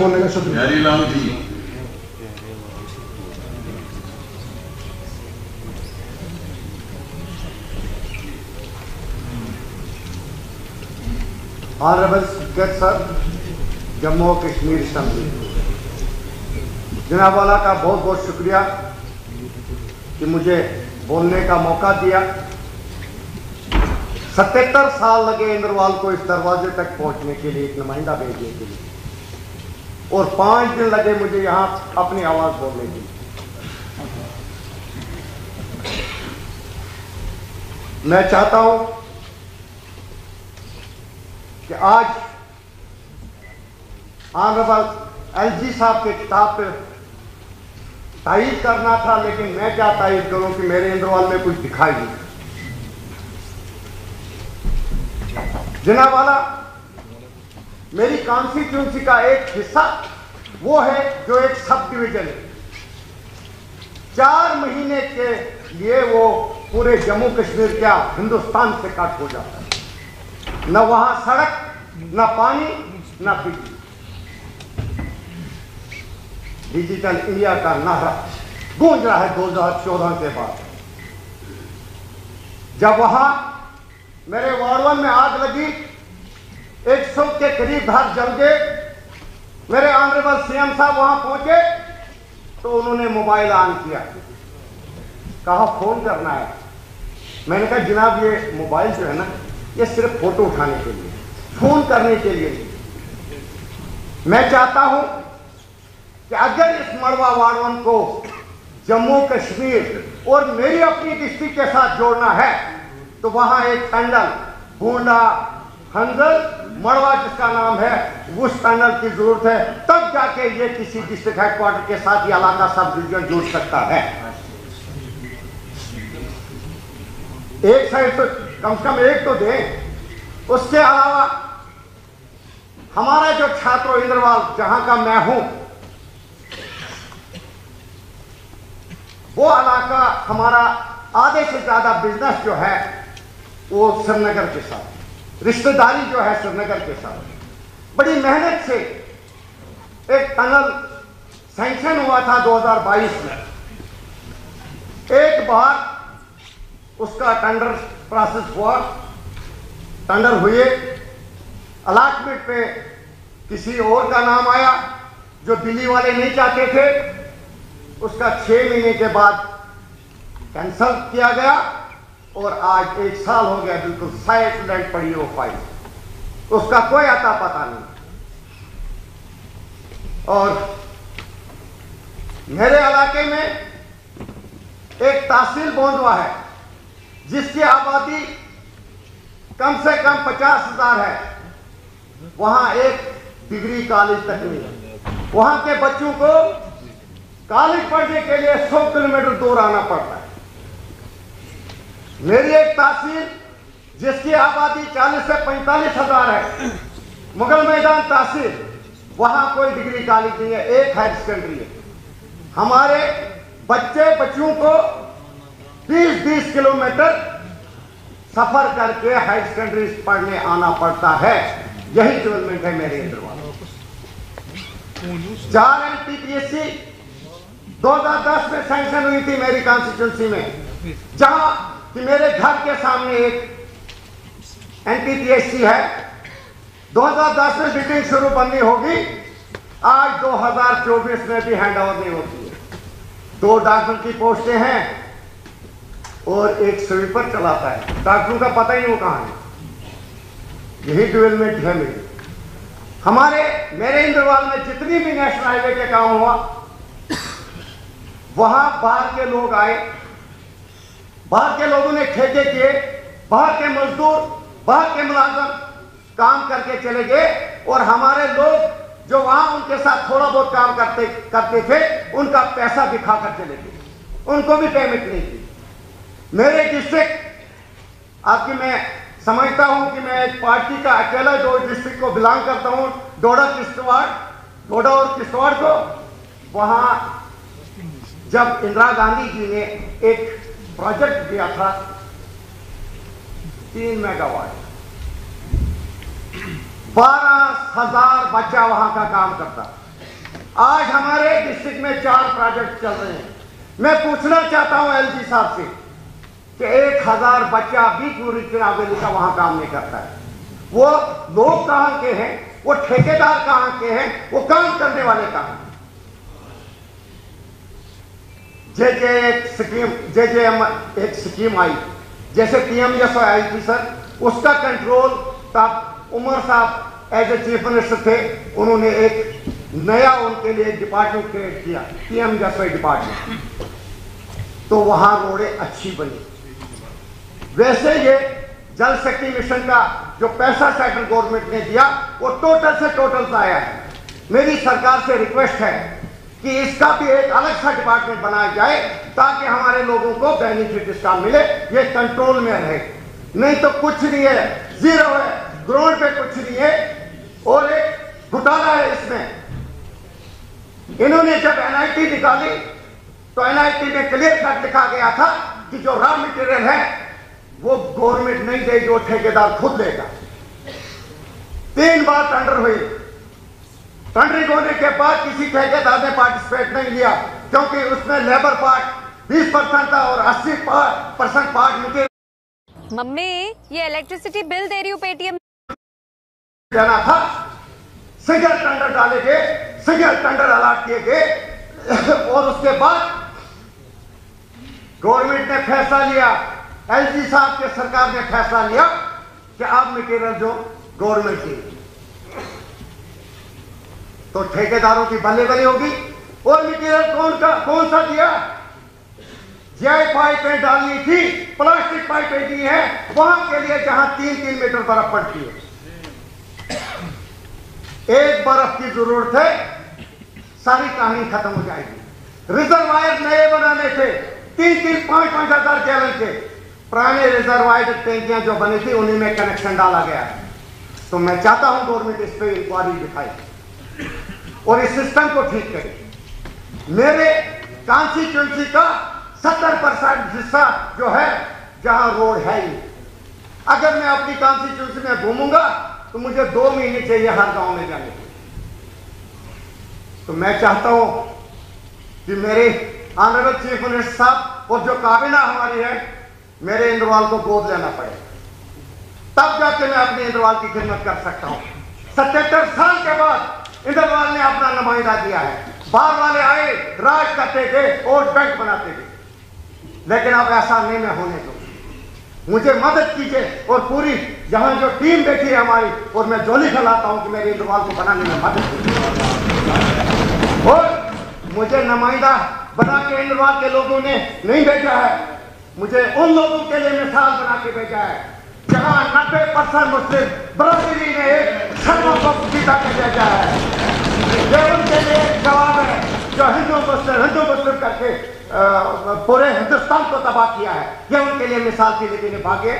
बोलने का शुक्रिया Pyari Lal ji. Honourable speaker sir Jammu और कश्मीर असम्बली जनाब वाला का बहुत बहुत शुक्रिया कि मुझे बोलने का मौका दिया। सतहत्तर साल लगे इंद्रवाल को इस दरवाजे तक पहुँचने के लिए एक नुमाइंदा भेजने के लिए। और पाँच दिन लगे मुझे यहाँ अपनी आवाज़ बोलने के। मैं चाहता हूँ कि आज ऑनरेबल एलजी साहब के किताब पे तारीफ़ करना था, लेकिन मैं क्या तारीफ़ करूँ कि मेरे इंद्रवाल में कुछ दिखाई नहीं। जनाब वाला मेरी कॉन्स्टिट्यूंसी का एक हिस्सा वो है जो एक सब डिवीज़न है। चार महीने के लिए वो पूरे जम्मू कश्मीर क्या हिंदुस्तान से कट हो जाता है। न वहाँ सड़क, न पानी, न बिजली। डिजिटल इंडिया का नारा गूंज रहा है 2014 के बाद। जब वहाँ मेरे वार्ड वन में आग लगी एक सौ के करीब घर जल गए। मेरे ऑनरेबल सीएम साहब वहाँ पहुँचे तो उन्होंने मोबाइल ऑन किया। कहा, फ़ोन करना है। मैंने कहा, जनाब, ये मोबाइल जो है ना, ये सिर्फ़ फ़ोटो उठाने के लिए, फ़ोन करने के लिए मैं चाहता हूँ कि अगर इस मड़वा वार्डवन को जम्मू कश्मीर और मेरी अपनी डिस्ट्रिक्ट के साथ जोड़ना है तो वहाँ एक टंडल बूंडा हंजल मड़वा जिसका नाम है, उस टनल की ज़रूरत है, तब जाके ये किसी डिस्ट्रिक्ट हेडक्वार्टर के साथ ये इलाका सब डिवीज़न जुड़ सकता है। एक साइड तो कम से कम एक तो दें। उसके अलावा, हमारा जो छात्र इंद्रवाल, जहाँ का मैं हूँ, वो इलाका हमारा आधे से ज़्यादा बिज़नेस जो है, वो श्रीनगर के साथ। रिश्तेदारी जो है श्रीनगर के साथ। बड़ी मेहनत से एक टनल सैंक्शन हुआ था 2022 में। एक बार उसका टेंडर प्रोसेस हुआ। टेंडर हुए। अलाटमेंट पे किसी और का नाम आया, जो दिल्ली वाले नहीं चाहते थे। उसका छह महीने के बाद कैंसल किया गया। और आज एक साल हो गया बिल्कुल साइलेंट पड़ी वो फ़ाइल उसका कोई आता पता नहीं। और मेरे इलाके में एक तहसील बोंदवा है, जिसकी आबादी कम से कम पचास हज़ार है। वहाँ एक डिग्री कॉलेज तक नहीं वहाँ के बच्चों को कॉलेज पढ़ने के लिए सौ किलोमीटर दूर आना पड़ता है। मेरी एक तहसील, जिसकी आबादी 40 से पैंतालीस हज़ार है, मुगल मैदान तहसील, वहाँ कोई डिग्री कॉलेज नहीं है, एक हायर सेकेंडरी है। हमारे बच्चे बच्चों को 20-20 किलोमीटर सफ़र करके हायर सेकेंडरी पढ़ने आना पड़ता है। यही डेवलपमेंट है मेरे इंद्रवाल चार N T P S C 2010 में सैंक्शन हुई थी मेरी कॉन्स्टिट्यूंसी में, जहाँ कि मेरे घर के सामने एक एनटीपीएससी है। 2010 में मीटिंग शुरू बननी होगी। आज 2024 में भी हैंड ओवर नहीं होती है। दो डॉक्टर की पोस्टें हैं और एक स्वीपर चलाता है। डॉक्टरों का पता ही नहीं कहाँ है। यही डेवलपमेंट है मेरी हमारे, मेरे इंद्रवाल में जितनी भी नेशनल हाईवे के काम हुआ, वहाँ बाहर के लोग आए। बाहर के लोगों ने ठेके किए, बाहर के मजदूर, बाहर के मुलाजम काम करके चले गए और हमारे लोग जो वहाँ उनके साथ थोड़ा बहुत काम करते करते थे, उनका पैसा दिखा कर चले गए। उनको भी पेमेंट नहीं की मेरे डिस्ट्रिक्ट आपकी मैं समझता हूँ कि मैं एक पार्टी का अकेला जो डिस्ट्रिक्ट को बिलोंग करता हूँ, डोडा किश्तवाड़, डोडा और किश्तवाड़ को, वहाँ जब इंदिरा गांधी जी ने एक प्रोजेक्ट दिया था। तीन मेगावाट। बारह हज़ार बच्चा वहाँ का काम करता। आज हमारे डिस्ट्रिक्ट में चार प्रोजेक्ट चल रहे हैं। मैं पूछना चाहता हूँ एलजी साहब से कि एक हज़ार बच्चा भी पूरी चुनावेली का वहाँ काम नहीं करता है। वो लोग कहाँ के हैं? वो ठेकेदार कहाँ के हैं? वो काम करने वाले कहाँ जे जे एक स्कीम जे जे एम एक स्कीम आई। जैसे पीएम आई थी, सर, उसका कंट्रोल तब उमर साहब एज ए चीफ मिनिस्टर थे, उन्होंने एक नया उनके लिए डिपार्टमेंट क्रिएट किया पीएम डिपार्टमेंट तो वहाँ रोडें अच्छी बनी। वैसे ये जल शक्ति मिशन का जो पैसा सेंट्रल गवर्नमेंट ने दिया, वो टोटल से टोटल आया है। मेरी सरकार से रिक्वेस्ट है कि इसका भी एक अलग सा डिपार्टमेंट बनाया जाए ताकि हमारे लोगों को बेनिफिट इसका मिले। ये कंट्रोल में रहे। नहीं तो कुछ नहीं है। ज़ीरो है। ग्राउंड पे कुछ नहीं है। और एक घुटाला है इसमें। इन्होंने जब एनआईटी निकाली तो एनआईटी में क्लियर कट लिखा गया था कि जो रॉ मटेरियल है, वो गवर्नमेंट नहीं देगी, वो ठेकेदार खुद लेगा। तीन बार टेंडर हुई। टेंडरिंग होने के बाद किसी ठेकेदार ने पार्टिसिपेट नहीं लिया क्योंकि उसमें लेबर पार्ट 20 परसेंट था और 80 परसेंट पार्ट मटेरियल मम्मी ये इलेक्ट्रिसिटी बिल दे रही हूँ पेटीएम देना था। सिंगल टेंडर डाले गए सिंगल टेंडर अलाट किए गए। और उसके बाद गवर्नमेंट ने फैसला लिया एलजी साहब के सरकार ने फैसला लिया कि अब मटेरियल जो गवर्नमेंट की तो ठेकेदारों की बल्ले बल्ले होगी। और मटेरियल कौन का कौन सा दिया? जय पाइपें डाली थी, प्लास्टिक पाइपें दी है। वहाँ के लिए जहाँ तीन तीन मीटर बर्फ़ पड़ती है। एक बर्फ़ की ज़रूरत है, सारी कहानी खत्म हो जाएगी। रिजर्वायर नए बनाने थे। तीन तीन, पाँच पाँच हज़ार गैलन के पुराने रिजर्वायर टैंकियाँ जो बनी थी, उन्हीं में कनेक्शन डाला गया। तो मैं चाहता हूँ गवर्नमेंट इस पर इंक्वायरी दिखाए। और इस सिस्टम को ठीक करे। मेरे कॉन्स्टिट्यूंसी का सत्तर परसेंट हिस्सा जो है, जहाँ रोड है ही। अगर मैं अपनी कॉन्स्टिट्यूंसी में घूमूँगा तो मुझे दो महीने चाहिए हर गाँव में जाने के तो मैं चाहता हूँ कि मेरे ऑनरेबल चीफ मिनिस्टर साहब और जो काबिना हमारी है, मेरे इंद्रवाल को गोद लेना पड़े। तब जाके मैं अपने इंद्रवाल की खिदमत कर सकता हूँ। सत्तर साल के बाद इंद्रवाल ने अपना नुमाइंदा दिया है। बाहर वाले आए, राज करते गए वोट बैंक बनाते गए लेकिन अब ऐसा नहीं मैं होने दो। मुझे मदद कीजिए और पूरी यहाँ जो टीम बैठी है हमारी, और मैं जोली खिलाता हूँ कि मेरे इंद्रवाल को बनाने में मदद और मुझे नुमाइंदा बना के इंद्रवाल के लोगों ने नहीं भेजा है। मुझे उन लोगों के लिए मिसाल बना के भेजा है। जहाँ नब्बे परसेंट मुस्लिम बरादरी ने एक धर्मों को सीधा कर भेजा है। ये उनके लिए एक जवाब है जो हिंदू मुस्लिम हिंदू मुस्लिम करके पूरे हिंदुस्तान को तबाह किया है। ये उनके लिए मिसाल की लेकिन भाग्य